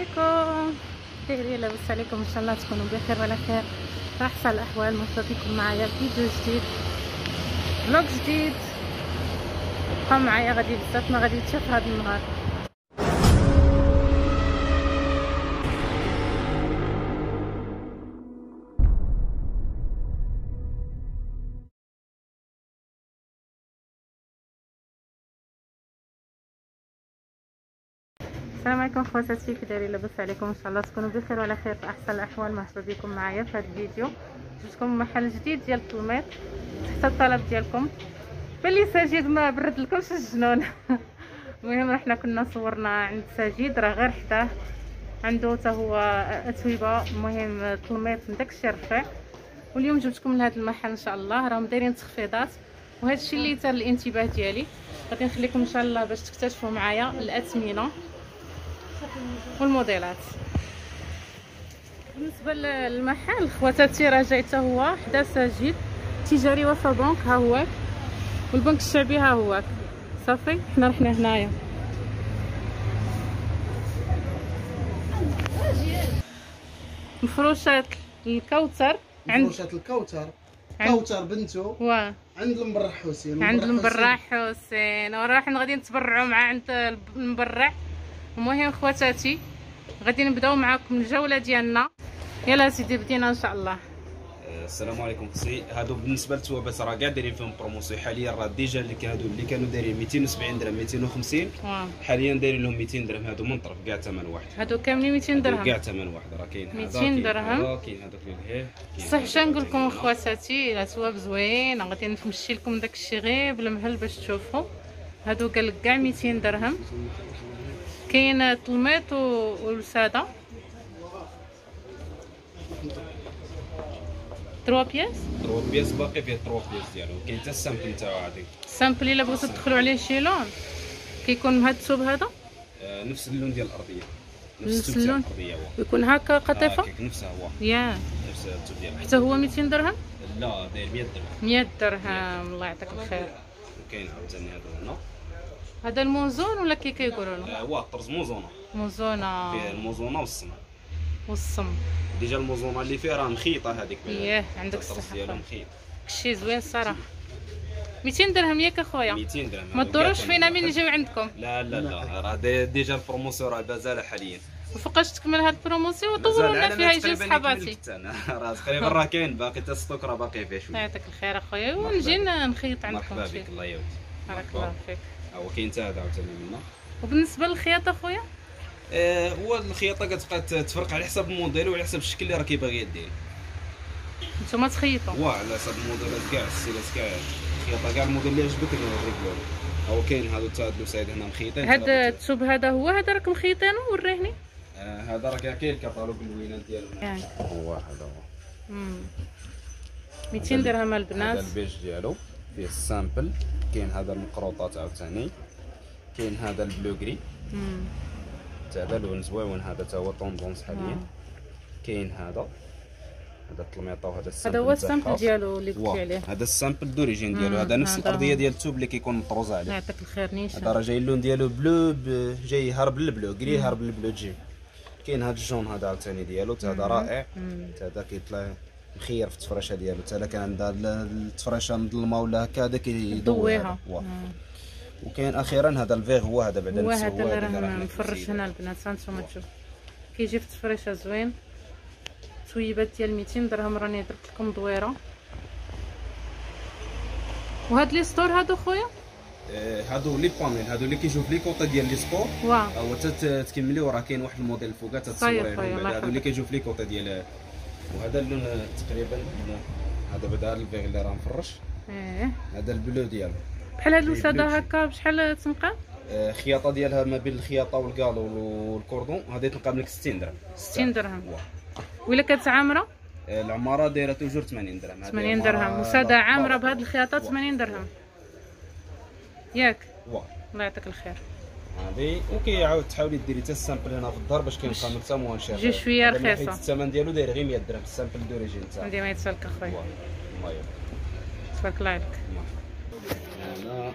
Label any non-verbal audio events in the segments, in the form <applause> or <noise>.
عليكم. خير لاباس عليكم. إن شاء الله تكونوا بخير وعلى خير. احسن الاحوال بكم معايا. فيديو جديد. فلوق جديد. بقاو معايا غادي بزاف ما غادي في هذا النهار. السلام عليكم خواتاتي كي دايرين لاباس عليكم إن شاء الله تكونوا بخير وعلى خير في أحسن الأحوال. مرحبا بكم معايا في هذا الفيديو. جبتكم محل جديد ديال الطلميط تحت الطلب ديالكم. بلي ساجد ما برد لكمش الجنون. <laughs> المهم حنا كنا صورنا عند ساجد راه غير حداه. عنده حتى هو أتويبة. المهم الطلميط من داكشي رفيع واليوم جبتكم لهذا المحل إن شاء الله. راهم دايرين تخفيضات. وهذا الشيء اللي تار الانتباه ديالي. غادي نخليكم إن شاء الله باش تكتشفوا معايا الأثمنة. والموديلات بالنسبة للمحل خواتاتي جاي حتى هو حدا ساجد تجاري وفا بنك ها هو. والبنك الشعبي ها هو. صافي حنا رحنا هنايا. مفروشات الكوثر عند مفروشات الكوثر كوثر بنتو. واه عند المبرع حسين. عند المبرع حسين. وراح غادي نتبرعوا مع عند المبرع. المهم خواتاتي غادي نبداو معاكم الجولة ديالنا. يلا سيدي بدينا إن شاء الله. السلام عليكم ختي هادو بالنسبة للتوابات راه كاع دايرين فيهم promotion. حاليا راه déjà اللي هادو اللي كانوا دايرين 270 درهم 250 حاليا دايرين لهم 200 درهم. هادو من طرف كاع ثمن واحد. هادو كاملين 200 درهم. كاع ثمن واحد. راه كاين 200 درهم. كاين هذوك اللي صح شنو نقول لكم خواتاتي؟ الثواب زوين. غادي نمشي لكم داك الشيء غير بالمهل باش تشوفوا. هادو قال لك كاع 200 درهم. كاين طلميط والسادة. trois pièces؟ trois pièces باقي فيه trois pièces ديالو. كاين حتى ال simple نتاعو عادي ال simple إلا بغيتو تدخلوا عليه شي لون. كيكون بهذا الثوب هذا؟ آه نفس اللون ديال الأرضية. نفس اللون. يكون هكا قطيفة؟ آه نفسها هو يا. نفس الثوب ديالو حتى هو 200 درهم؟ لا داير 100 درهم. 100 درهم. الله يعطيك الخير. وكاين عاوتاني هذا هنا. هذا الموزون ولا كي كيقولوا له؟ هو الطرز موزونة. موزونة. فيه الموزونة والصم والصم. déjà الموزونة اللي فيه راه مخيطة هذيك اييه عندك الصحه ديالو مخيط. شي زوين الصراحه 200 درهم ياك أخويا؟ 200 درهم. ما تدوروش فينا من نجيو عندكم. لا لا لا. راه déjà ال promotion راه مازال حاليا. وفوقاش تكمل هاد ال promotion وطولوا لنا فيها يجي صحاباتي. <laughs> راه تقريبا راه كاين باقي حتى ال stock راه باقي فيه شوية. يعطيك الخير أخويا. ونجي نخيط عندكم مرحبا بك الله يعاودك. بارك الله فيك هو كاين حتى هذا عاوتاني منا وبالنسبة للخياطة اخويا آه هو الخياطة كتبقى تفرق على حسب الموديل وعلى حسب الشكل اللي راكي باغي دير نتوما تخيطوا واه على حسب الموديلات كاع الستيلات كاع الخياطة. كاع الموديل اللي عجبك نوريك هو كاين هادو تا هاد الوسايد هنا مخيطين. هذا الثوب هذا هو هذا راك مخيطينه وريهني آه هذا راه كاين الكتالوج اللوينات ديالو. يعني. هو هذا هو. 200 درهم البنات. هذا البيج ديالو. فيه ال simple. كاين هذا المقروطات عاوتاني كاين هذا ال bleu gris حتى هذا لون زويون هذا تا هو tendance حاليا. كاين هذا. هذا الطلميطة وهذا ال simple هذا هو ال simple ديالو اللي قلت عليه. هذا ال simple d'origine ديالو. هذا نفس الارضيه ديال الثوب اللي كيكون مطروز عليه. يعطيك الخير نيشان. هذا راه جاي اللون ديالو bleu جاي هرب لل bleu gris هرب لل bleu تجي كاين هذا ال jaune هذا عاوتاني ديالو حتى هذا رائع. حتى هذا كيطلع مخير في التفرشه ديالو. حتى كان عندها التفرشه مظلمه ولا هكا هذا. كيضويها وكاين أخيرا هذا الفيغ هو هذا بعدا هو هذا اللي راه مفرش هنا البنات هانتوما تشوف. كيجي في التفريشه زوين. تويبات ديال 200 درهم راني درت لكم دويرة. وهاد les stores هادو خويا؟ هادو les panels هادو اللي كيجيو في les côtés ديال les stores هو تكمليو راه كاين واحد الموديل فوقا تتصوريهم هادو اللي كيجيو في les côtés ديال وهذا اللون تقريبا هذا بعدا ال vert اللي راه مفرش. إيه. هذا ال bleu ديالو. بحال هاد الوسادة هكا بشحال تنقى؟ الخياطه ديالها ما بين الخياطة وال galon وال cordon هذه تنقى لك 60 درهم. 60 درهم. ولا كانت عامرة؟ العامرة دايرة toujours 80 درهم. 80 درهم. وسادة عامرة بهاد الخياطة 80 درهم. ياك. الله يعطيك الخير. هذه. وكيعاود تحاولي ديري حتى ال simple هنا في الدار باش كيبقى حتى moins cher جي شوية رخيصة. الثمن ديالو داير غير 100 درهم ال simple d'origine تاعو. هادي ما يتسالك أخويا. الله يبارك. تبارك الله عليك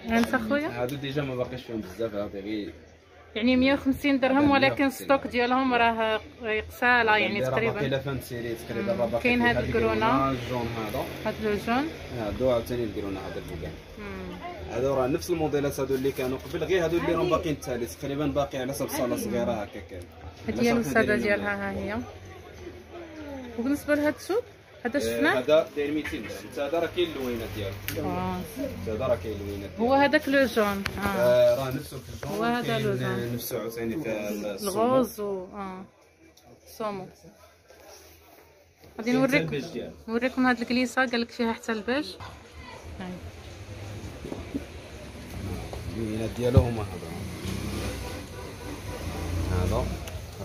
أنت أخويا؟ هادو déjà ما باقيش فيهم بزاف هادي غير يعني 150 درهم ولكن 150 ال stock ديالهم راه قساله يعني باقي تقريبا لا فان سيري تقريبا. باقي كاين هاد الكورونا. الجون هذا. هاد لو جون هادو عاوتاني الكرونا هذا البوكان. هادو راه نفس الموديلات هادو اللي كانوا قبل غير هادو اللي راهم باقيين التالي تقريبا باقي على حسب صاله صغيرة هكا كان. هاد هي الوساده ديالها ها هي. وبالنسبة لهاد السوق هذا شفناه؟ هذا داير 200 درهم هذا راه كاين اللوينات ديالو آه. هذا راه كاين اللوينات هو هذاك لو جون آه. آه، راه نفسه في الجون هو هذا كاين لوزان. نفسه عاوتاني في الصومو. الغوز و آه. سومو غادي كاين حتى نوريك البيج ديالو. نوريكم هاد الكليسه قال لك فيها حتى الباج؟ ديالو هما هذا. هذا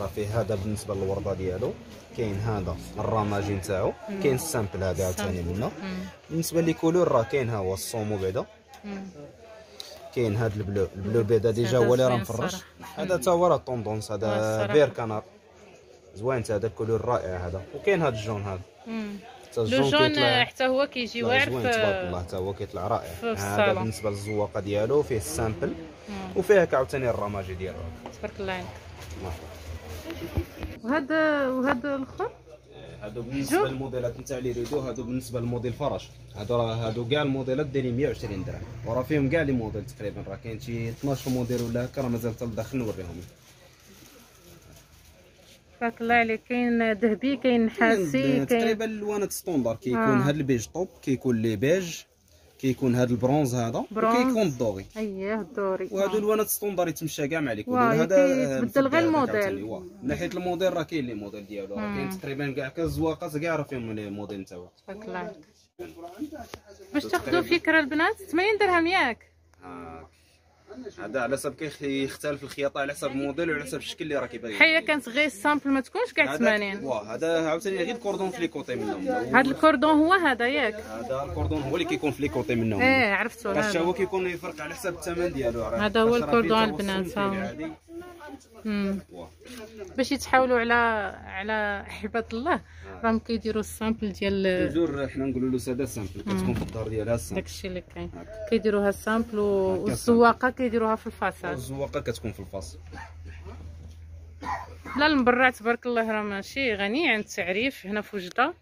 راه فيه هذا بالنسبة للوردة ديالو. كاين هذا الرماجي نتاعو كاين السامبل هذا عاوتاني منه. بالنسبة لي كولور راه كاين ها هو الصومو بعدا. كاين هذا ال bleu ال bleu بعدا déjà هو اللي راه مفرش. هذا تا هو راه tendance. هذا. vert canard زوين هذا ال couleur رائع هذا. وكاين هذا ال jaune هذا. le jaune حتى هو كيجي واعر زوين تبارك في الله تا هو كيطلع رائع. في هذا. بالنسبة للزواقة ديالو فيه ال simple. وفيه عاوتاني ال ramagé ديالو تبارك الله عليك. نعم. وهذا وهذا الآخر؟ هادو بالنسبة للموديلات نتاع les rideaux هادو بالنسبة للموديل فرش هادو راه هادو كاع الموديلات دايرين 120 درهم. وراه فيهم كاع لي موديل تقريبا راه كاين شي 12 موديل ولا هكا راه مازال حتى لداخل نوريهم. تبارك الله عليك كاين ذهبي كاين نحاسي كاين تقريبا الوانات standard كيكون آه. هاد ال beige taupe كيكون les beiges كيكون هاد البرونز هذا. وكيكون ال doré أييه ال doré وهادو آه. الوانات standard يتمشى كاع واه، couleur هذا يتبدل غير الموديل. من ناحية الموديل راه كاين les modèles ديالو راه. كاين تقريبا كاع كالزواقات كاع راه فيهم les modèles نتاعو تبارك الله عليك باش تاخذوا فكرة البنات 80 درهم ياك هاك. هذا على حسب كيختلف الخياطة على حسب الموديل وعلى حسب الشكل اللي راه كيبان حيه كانت غير simple ما تكونش كاع 80 واه هذا عاوتاني غير ال cordon في les côtés منهم. هذا ال cordon هو هذا ياك. هذا ال cordon هو اللي كيكون في les côtés منهم. إيه عرفتو هذا. هو كيكون يفرق على حسب الثمن ديالو. هذا هو ال cordon البنات،. باش يتحاولوا على على حبة الله. راهم كيديروا ال simple ديال toujours حنا نقولوا له ساده simple كتكون في الدار ديالها ال simple. داكشي اللي كاين. كيديروها ال simple و- والزواقه كيديروها في الفاصال الزواقه كتكون في الفاصل. لا المبرع تبارك الله راه ماشي غني عن التعريف هنا في وجدة.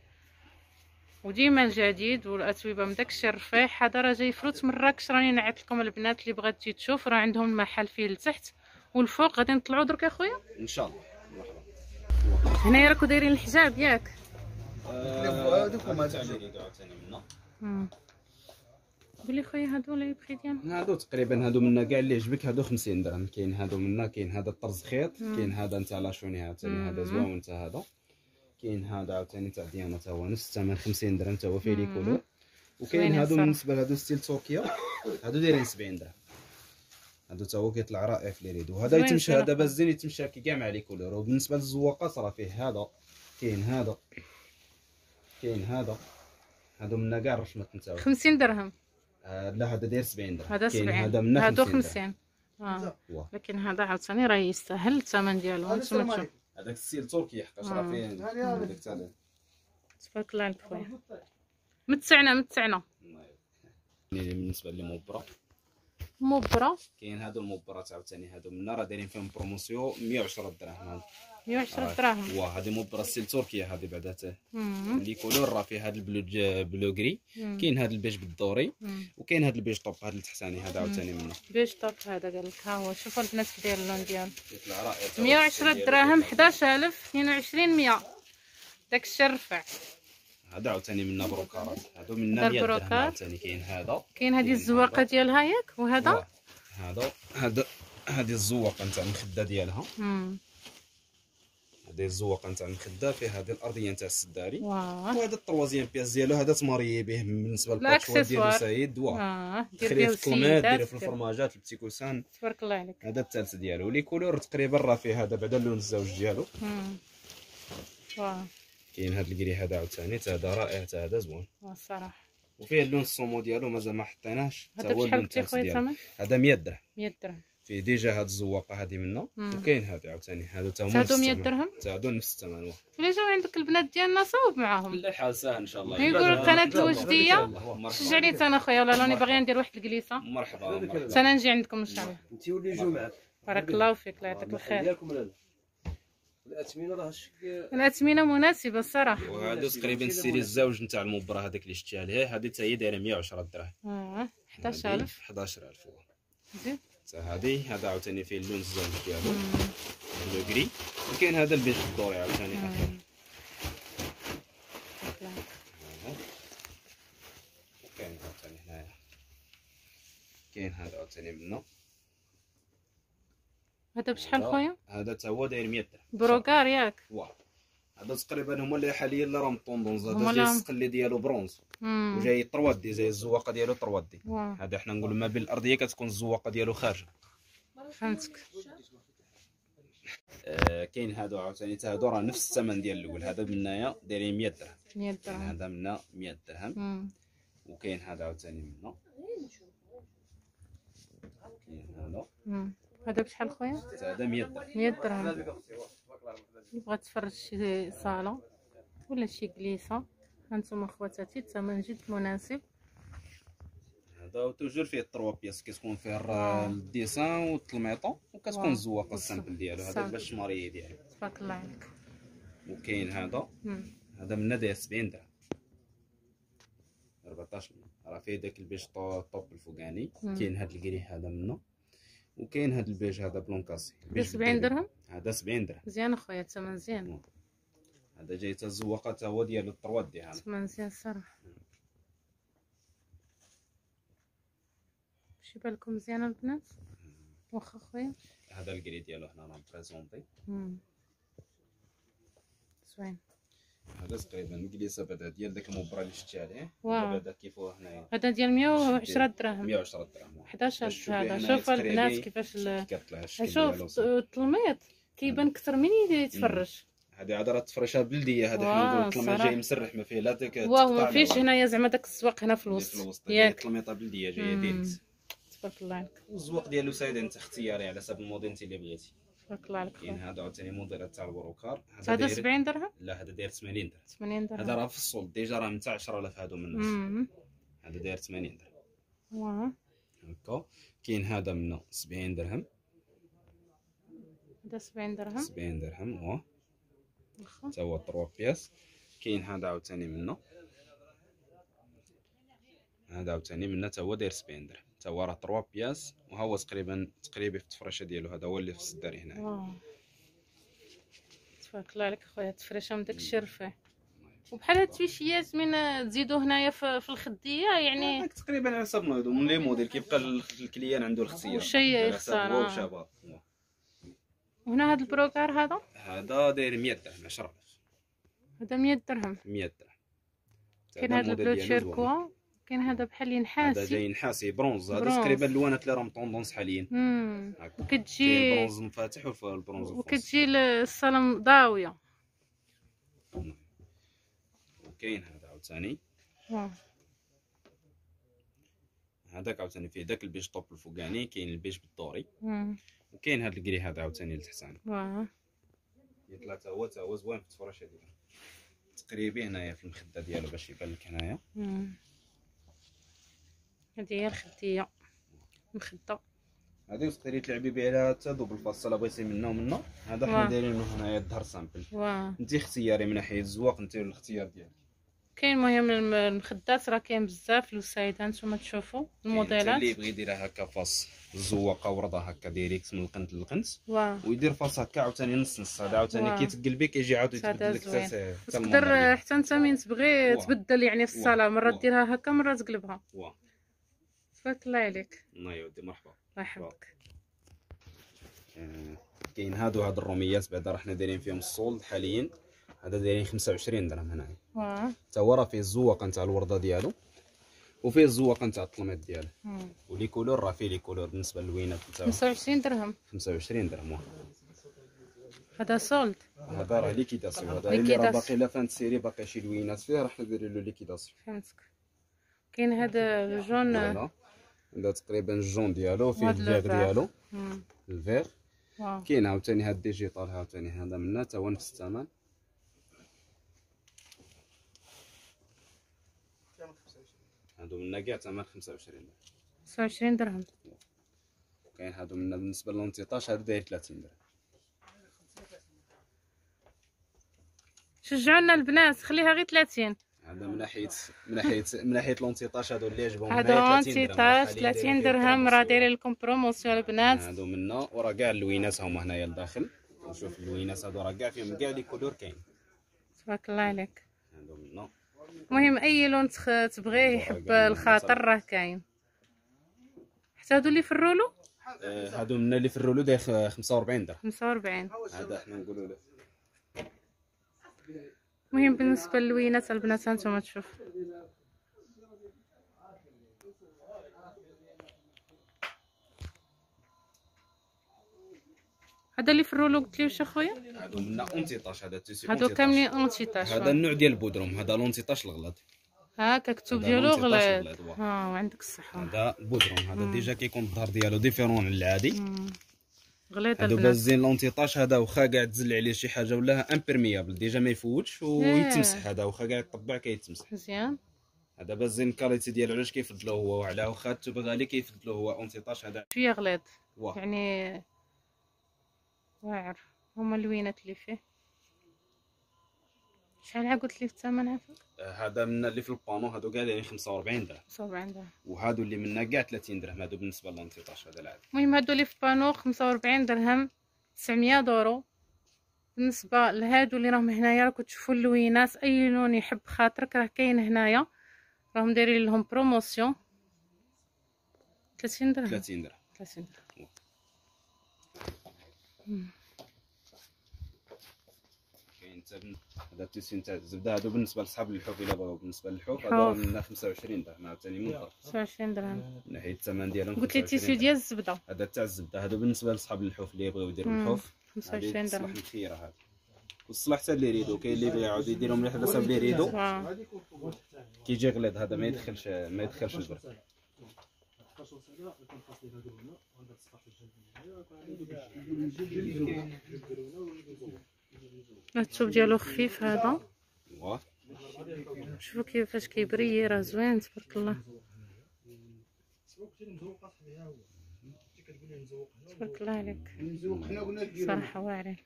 وديما جديد والأثوبة من داكشي الرفيع. هذا راه جاي ف route مراكش راني نعيط لكم البنات اللي بغات تجي تشوف. راه عندهم المحل فيه لتحت والفوق. غادي نطلعوا درك يا خويا؟ إن شاء الله. هنايا راكو دايرين الحجاب ياك. هذوك عاوتاني منا مم. قولي خويا هادو les prix ديالهم هادو تقريبا هادو منا كاع اللي عجبك هادو 50 درهم. كاين هادو منا كاين هذا الطرز خيط كاين هذا نتاع la chenille عاوتاني هذا زوين نتاع هذا. كاين هذا عاوتاني تاع ديانا تا هو نفس الثمن 50 درهم تا هو فيه les couleurs وكاين هادو. بالنسبة لهادو style تركي هادو دايرين 70 درهم. هادو تا هو كيطلع رائع في les rideaux. هذا يتمشى. هذا bazin يتمشى كي كاع مع les couleurs وبالنسبة للزواقات راه فيه هذا كاين هذا. كاين هذا. هادو منا كاع الرشمات نتاعو 50 درهم. آه، لا هذا داير 70 درهم. هذا كاين 70 هذا منا هادو 50 درهم. 50 آه. لكن هذا عاوتاني راه يستاهل الثمن ديالو. السلام تشوف هذاك ال style تركي حقاش راه آه. فيه. هذاك تاع تبارك الله عليك خويا متعنا متعنا يعني بالنسبة للمبرة. مبرة. كاين هادو المبرات عاوتاني هادو منا راه دايرين فيهم بروموسيون 110 درهم هادو 110 دراهم. واه هادي مبرة ستيل تركيا هادي بعدا مم. لي كولور راه فيه هاد البلو بلو غري. كاين هاد البيج بالدوري. وكاين هاد البيج طوب هاد التحتاني هذا عاوتاني منا. بيج طاب هذا قال لك ها هو شوفوا البنات كي داير اللون ديالو كيطلع رائع. تا هو 110 الستيل دراهم ديالو. 11000 22 100 داك الشيء رفع. هذا عاوتاني منا بروكارات هادو منا هذا 100 درهم البروكات. عاوتاني كاين هذا. كاين هذه الزواقة. ديالها ياك وهذا. هذا. هذا. هذه الزواقة نتاع المخدة ديالها. هذه الزواقة نتاع المخدة. فيها هذه الأرضية نتاع السداري. وهذا التروازيام بياس ديالو. هذا تماري به بالنسبة للباتشوار ديالو. سعيد. آه دير ديريه في الكومات ديريه في الفرماجات البتي كوسان تبارك الله عليك. هذا الثالث ديالو. لي كولور تقريبا راه فيه هذا بعدا اللون الزوج ديالو. واه كاين هذا ال gris هذا عاوتاني تا هذا رائع تا هذا زوين. الصراحه وفيه اللون ال saumon ديالو مازال ما حطيناش تا هذا هو بشحال خويا ديالو. ثمن؟ هذا 100 درهم. 100 درهم. فيه déjà هاد الزواقة منه مم. وكاين هذا عاوتاني. هذا تا هما تا نفس هادو 100 الثمن. درهم؟ تا هادو نفس الثمن واه. الا جاو عندك البنات ديالنا صوب معاهم. لا حال ساهل إن شاء الله. يقول القناه الوجدية. شجعني أنا خويا والله راني باغيه ندير واحد الكليسة. مرحبا. أنا نجي عندكم إن شاء الله. انت ولي جو معك بارك الله فيك الله يعطيك الخير. الاثمنه راه الشكل الاثمنه مناسبة الصراحة. وهادو تقريبا ال série الزوج نتاع المبرع هذاك اللي شتيها ليه هذه حتى هي دايرة 110 دراهم. آه 11000 11000 هو زين. حتى هذه هذا عاوتاني فيه اللون الزوج ديالو. le gris وكاين هذا ال beige ال doré عاوتاني آخر. وكاين عاوتاني هنايا. كاين هذا عاوتاني منه. هذا بشحال خويا؟ هذا تا هو داير 100 درهم. brocart ياك. واه هذا تقريبا هما اللي حاليا اللي راهم tendance. هذا جاي السقلي ديالو برونز. وجاي trois D زي الزواقة ديالو trois D واه هذا حنا نقولوا ما بين الأرضية كتكون الزواقة ديالو خارجة. فهمتك. آه كاين هادو عاوتاني. تا هادو راه نفس الثمن ديال الأول. هذا منايا دايرين 100 درهم. 100 كاين درهم. هذا منا 100 درهم. وكاين هذا عاوتاني منا كاين هذا. هذا بشحال خويا؟ هذا 100 درهم. 100 درهم. بغى تفرج شي صاله ولا شي كليسة. هانتوما خواتاتي الثمن جد مناسب. هذا toujours فيه ال trois pièces. كتكون فيه. الديسان والطلميطه وكتكون. الزواقه ال simple ديالو هذا. باش ماري ديالو تبارك الله عليك وكاين هذا. هذا منا داير 70 درهم. 14 منا راه فيه داك البيج طو- taupe الفوقاني. مم. كاين هذا ال gris هذا منا وكاين هذا البيج هذا blanc cassé. ب البيج 70 بالدرهم. درهم؟ هذا 70 درهم. مزيان أخويا الثمن مزيان. هذا جاي تا الزواقة تا هو ديال ال trois D هذا. الثمن مزيان الصراحه شي بالكم مزيانه البنات؟ واخا خويا هذا ال gris ديالو هنا راه. زوين هذا تقريبا الكليسه بعدا ديال داك المبرة اللي شتي عليه. بعدا كيف هو هنايا؟ هذا ديال 110 درهم. 110 درهم. 11 باش تشوفي هذا؟ شوف البنات كيفاش شوف التلميط. كيبان أكثر من يتفرج. هذه عاد راه تفرشها بلدية هذا. حنا نقولوا الطلميط. جاي مسرح ما فيه لا تك واه ما فيش هنايا زعما داك السواق هنا في في الوسط. الوسط. ياك. الطلميطه بلدية جاية. direct تبارك الله عليك. والزواق ديالو سايد انت اختياري على حسب الموديل انت اللي بغيتي. تبارك الله عليك خويا. هذا عاوتاني موديل تاع ال brocart هذا داير- 70 درهم؟ لا هذا داير 80 درهم. 80 درهم. هذا راه في ال solde déjà راه من تاع 10000 هادو من الناس هذا داير 80 درهم. واه هكا. كاين هذا منه 70 درهم. هذا 70 درهم. 70 درهم واه. تا هو 3 pièces. كاين هذا عاوتاني منه. هذا عاوتاني منه تا هو داير 70 درهم. تا هو راه 3 pièces وها هو تقريبا تقريبي في التفرشة ديالو هذا هو اللي في الصداري هنا. تبارك الله عليك خويا تفريشه من داك الشيء رفيع. وبحال هاد التويشيات من تزيدو هنايا في, الخدية يعني تقريبا على حسب الموديل من لي موديل كيبقى ال- ال client عنده على حسب يختار، هو آه. وشابه هو. وهنا هاد ال brocart هذا؟ هذا داير 100 درهم 10000 هذا 100 درهم. 100 درهم. كاين الموديل ال bleu ديالو. كاين هذا بحال هذا ينحاسي جاي نحاسي برونز. هذا. تقريبا اللوانات اللي راهم tendance حاليا. وكتجي البرونز المفاتح والبرونز. وكتجي الصاله ضاويه وكاين هذا عاوتاني. هذاك عاوتاني فيه داك البيج طوب الفوقاني كاين البيج بال doré. وكاين هذا ال gris هذا عاوتاني لتحتاني واه يطلع تا هو تا هو زوين في التفرشه ديالو تقريبي هنايا في المخدة ديالو باش يبان لك هنايا. هذه هي الخديه مخده هذه تقدري تلعبي بها حتى double face لا بغيتي منا ومنا هذا. حنا دايرينه هنايا الظهر simple. انت اختياري من ناحية الزواق انت الاختيار ديالك؟ كاين المهم الم- المخدات راه كاين بزاف الوسايد هانتوما تشوفوا انت اللي الموديلات يبغي يديرها هكا face الزواقه ورده هكا direct من القنت للقنت. ويدير face هكا عاوتاني نص نص. هذا عاوتاني واه. كي تقلبي كيجي عاود يتبدل لك تقدر حتى انت من تبغي. تبدل يعني في الصالة. مرة. ديرها هكا مرة تقلبها. تبارك الله عليك الله يودي مرحبا. الله يحفظك. آه، كاين هادو هاد الروميات بعدا راه حنا دايرين فيهم ال solde حاليا. هذا دايرين 25 درهم هنايا. واه تا هو راه فيه الزواقه نتاع الوردة ديالو وفيه الزواقه نتاع الطلميط ديالو. و les couleurs راه فيه les couleurs. بالنسبة للوينات نتاعو 25 درهم. 25 درهم واه. هذا solde هذا راه liquidation. هذا اللي راه. باقي la fin série باقي شي لوينات فيه راه حنا دايرين له liquidation. فهمتك. كاين هذا ال jaune هذا تقريبا ال jaune ديالو فيه الفيغ. ديالو. الفيغ كاين عاوتاني هاد ال digital عاوتاني هذا منا تا هو نفس الثمن. هادو منا كاع ثمن 25 درهم. 25 درهم. كاين هادو من بالنسبة ل l'antitache هادو داير 30 درهم. شجعونا البنات خليها غير 30 هذا من ناحية من ناحية <laughs> من ناحية l'antitache هادو اللي عجبهم هادو هنايا 30 30 درهم. راه دايرين لكم promotion البنات. هادو منا وراه كاع اللوينات هما هنايا لداخل. وشوف اللوينات هادو راه كاع فيهم كاع les couleurs كاين. تبارك الله عليك. هادو منا. المهم أي لون. تبغيه يحب الخاطر راه كاين. حتى هادو اللي في الرولو؟ آه، هادو منا اللي في الرولو داير خ- 45 درهم. 45 هذا حنا نقولوا له المهم بالنسبة للوينات البنات هانتوما تشوف هذا اللي في الرولو قلت لي واش اخويا هادو منا اونتيطاج هذا تيسي هادو. كاملين اونتيتاش هذا النوع ديال البودروم هذا لونتيطاج الغلط. هاكا كتب ديالو الغليظ، ها وعندك الصحة. هذا بودروم هذا ديجا كيكون الظهر ديالو ديفيرون عن العادي. مم. غليظ هادو البنات. بازين لونتيطاج هذا واخا كاع تزل عليه شي حاجة ولا امبيرميابل ديجا ما يفوتش ويتمسح هذا واخا كاع يطبع كيتمسح. مزيان. هذا بازين الكاليتي ديالو علاش كيفضلو هو وعلى واخا التوب غالي كيفضلو هو اونتيطاج هذا شوية غليظ. يعني واعر. هما اللوينات اللي فيه. شحال قلت لي في الثمن عافاك آه، هذا من اللي في ال panneau هادو كاع دايرين 45 درهم. 45 درهم. وهادو اللي منا كاع 30 درهم هادو بالنسبة ل l'antitache هذا العادي. المهم هادو اللي في panneau 45 درهم 900 دورو. بالنسبة لهادو اللي راهم هنايا راكم تشوفوا اللوينات أي لون يحب خاطرك راه كاين هنايا. راهم دايرين لهم بروموسيون 30 درهم. 30 درهم. 30 درهم. كاين حتى بن- هذا التيسين تاع الزبده هادو بالنسبة لصحاب اللحوف إلا بغاو بالنسبة للحوف هذا الحوف. من 25 درهم عاوتاني من الضرب 29 درهم. من ناحيه الثمن ديالهم قلت لي 25 تيسيو درهم. ديال الزبدة. هذا تاع الزبدة. هادو بالنسبة لصحاب اللحوف اللي يبغيو يديروا. الحوف. 25 درهم. الخيره هذا. والصلاح حتى اللي ريدو كاين اللي يعاود يديروا مليح على حسب اللي ريدو واو. كيجي غليظ هذا ما يدخلش ما يدخلش البرد الثوب ديالو خفيف هذا شوفوا كيفاش كيبري راه زوين تبارك الله تبارك الله عليك صراحة واعرين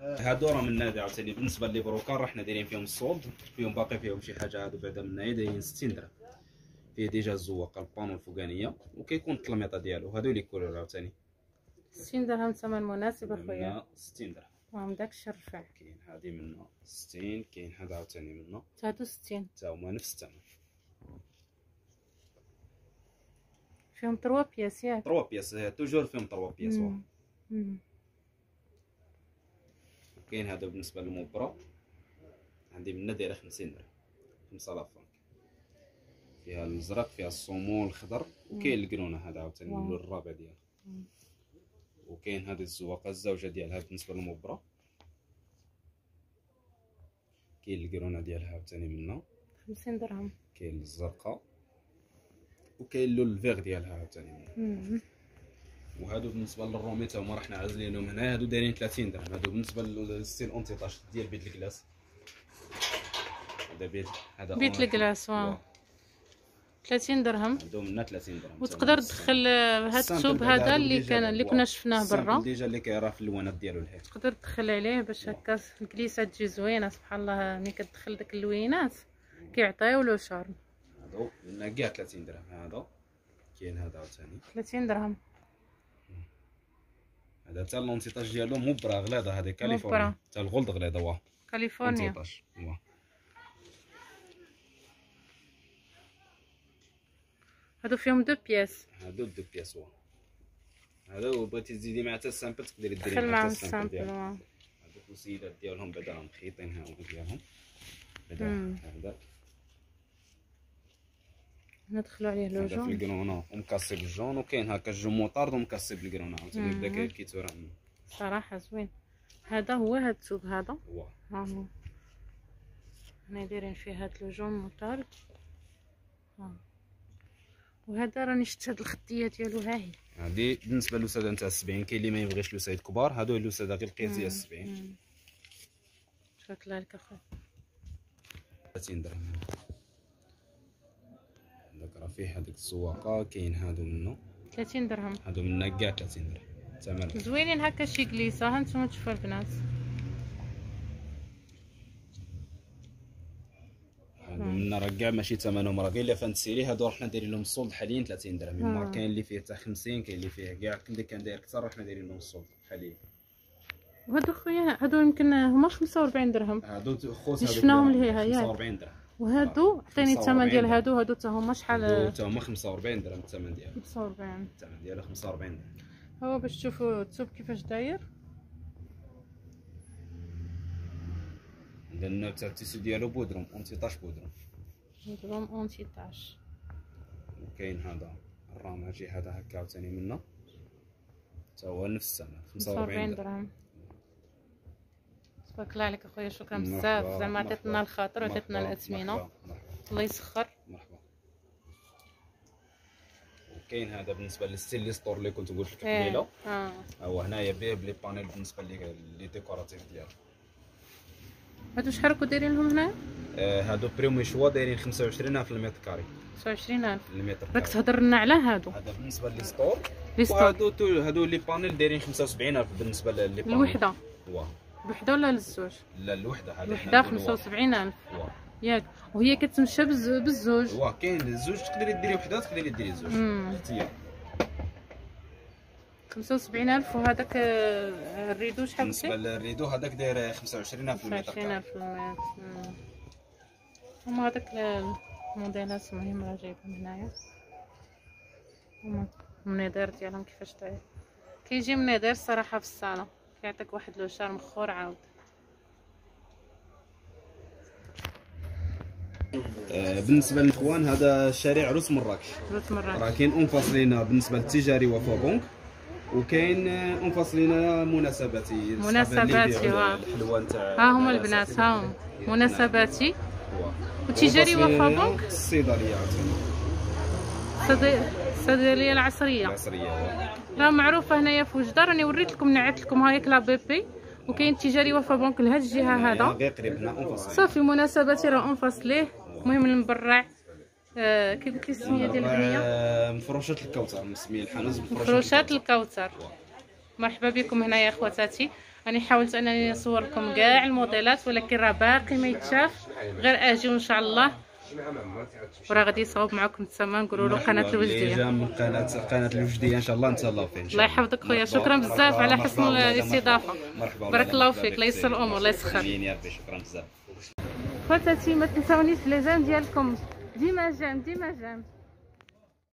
هادو راه من نادي عاوتاني بالنسبة les brocarts راه حنا دايرين فيهم ال solde فيهم باقي فيهم شي حاجة هادو بعدا من هنايا دايرين 60 درهم. فيه déjà الزواقه ال panneau الفوقانيه وكيكون التلميطة ديالو هادو ال les couleurs عاوتاني 60 درهم ثمن مناسب أخويا. منا 60 درهم. وهم داكشي رفع. كاين هادي منا 60 كاين هذا عاوتاني منا هادو 60 حتى هما نفس الثمن فيهم 3 pièces ياك. 3 بياس توجور فيهم 3 بياس. كاين هذا بالنسبة للمبرة. عندي منا دايره 50 درهم. 5000 فرانك فيها الازرق فيها الصومول الخضر. وكاين القرونه هذا عاوتاني الرابع ديالها. وكاين هذه الزواقة الزوجة ديالها بالنسبة للمبرة. كاين القرونه ديالها عاوتاني منا. 50 درهم. كاين الزرقاء وكاين اللون الفيغ ديالها عاوتاني منا. وهادو بالنسبة للرومي تا هما راه حنا عازلينهم هنا. هادو دايرين 30 درهم. هادو بالنسبة لل style anti-tache ديال بيت الكلاس. هذا بيت هذا بيت الكلاس واه. 30 درهم. هادو منا 30 درهم. وتقدر تدخل هاد ال simple الثوب هذا اللي كان اللي كنا. شفناه برا. déjà اللي كيراه في اللوانات ديالو الحيل تقدر تدخل عليه باش هكا الكليسة تجي زوينة. سبحان الله ملي كتدخل داك اللوينات كيعطيو له charme هادو منا كاع 30 درهم. هذا كاين هذا عاوتاني. 30 درهم. هذا حتى ال l'anti-tache ديالو مبرا غليظه هذه. كاليفورنيا. حتى الغلد غليظة واه كاليفورنيا. l'anti-tache واه هادو فيهم deux pièces. هادو deux pièces واه. هذا وبغيتي تزيدي مع حتى ال simple تقدري ديري دخل مع معاهم ال simple واو. هذوك السيدات ديالهم بعدا راهم مخيطينها ديالهم. بعدا. هذا ندخلو عليه لو هذا في جون الكرونه ومكاسي بالجون وكاين هكا الجون موطارد ومكاسي بالكرونه عاوتاني بدا. كاين كيتورا صراحة زوين. هذا هو هاد الثوب هذا. هو ها هو هنا دايرين فيه هاد لو جون موطارد ها وهذا راني شفت هاد الخطية ديالو ها هي. هذه بالنسبة للوساده نتاع 70 كاين اللي ما يبغيش لوسايد كبار هادو اللوساده غير القياس ديال 70 مم. شكرا لك أخويا. 30 درهم. هذاك راه فيه هذيك السواقة كاين هادو منه 30 درهم. هادو من كاع 30 درهم. زوينين هكا شي كليسه ها نتوما تشوفوا البنات. من راه كاع ماشي ثمنهم راه كاين اللي فانتسيري هادو رحنا دايرين لهم ال solde حاليا 30 درهم. آه. مما كاين اللي فيه حتى 50 كاين اللي فيه كاع اللي كان داير أكثر رحنا دايرين لهم ال solde حاليا وهادو خويا هادو يمكن هما 45 درهم. هادو خوت هادو شفناهم هي هي. 45 درهم. وهادو عطيني الثمن ديال هادو هادو حتى هما شحال؟ حتى هما 45 درهم الثمن ديالهم. 45 الثمن ديالها 45 درهم. هو باش تشوفوا الثوب كيفاش داير. عندنا تاع ال tissu ديالو بودروم anti-tache بودروم عندهم anti-tache وكاين هذا ال ramagé هذا هكا عاوتاني منا. تا هو نفس الثمن 45 45 درهم تبارك الله عليك أخويا شكرا بزاف. زعما. عطيتنا الخاطر وعطيتنا الأثمنة. الله يسخر. مرحبا. وكاين هذا بالنسبة لل style store اللي كنت قلت لك إيه قبيلة. آه. هو هنايا بيه ب les panels بالنسبة لي décoratif ديالو. هادو شحال راكو دايرين لهم هنا آه، آه، هادو premier choix دايرين 25 ألف ال mètre carré. 25 ألف. المتر راك تهضر لنا على هادو. هذا بالنسبة les stores les stores هادو هادو les panels دايرين 75 ألف بالنسبة les panels. الوحدة. الوحدة ولا للزوج؟ لا الوحدة هذه. الوحدة 75 ألف. ياك. وهي كتمشى بالزوج. واه كاين الزوج تقدري ديري وحدة تقدري ديري زوج. حتى 75000 وهذاك آه، ال rideau شحال بالنسبة لل rideau هذاك داير 25000 في 25000 هما هذاك الموديلات المهم راه جايبهم هنايا هما المنيدير ديالهم كيفاش داير كيجي منيدير الصراحه في الصاله كيعطيك واحد لو شارم مخور عاود بالنسبة للإخوان هذا شارع عروس مراكش ثلاث مرات راه كاين انفصلين بالنسبة للتجاري وفابونك وكاين انفصلين مناسباتي. مناسباتي، ها هما البنات ها هما. مناسباتي. وتجاري وانفصلين وفابونك الصيدليه عاوتاني صدي- الصيدليه العصرية. العصرية. راه معروفة هنايا في وجده راني وريت لكم نعت لكم هايك لا بي بي. وكاين تجاري وفابونك لهاد الجهة هذا. صافي مناسباتي راه انفصليه المهم المبرع. آه كي قلت لي السمية ديال البنيه آه، مفروشات الكوثر مسمي الحنز مفروشات الكوثر. مرحبا بكم هنا يا خواتاتي راني حاولت انني نصور لكم كاع الموديلات ولكن راه باقي ما يتشاف. غير اجيو ان شاء الله. وراه غادي يصاوب معكم الثمن نقولوا له قناة الوجدية. من قناه قناة الوجدية إن شاء الله نتهلاو فيه الله يحفظك خويا. شكرا بزاف على حسن الاستضافة. بارك الله فيك. الله يسر الأمور الله يسخر أمين يا ربي. شكرا بزاف. خواتاتي ما تنساونيش les j'aime ديالكم. ديما j'aime ديما j'aime